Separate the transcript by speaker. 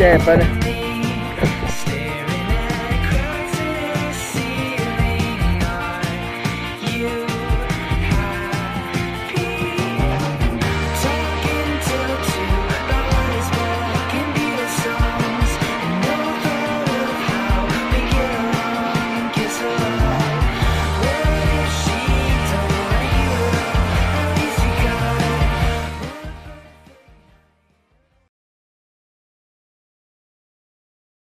Speaker 1: day, buddy.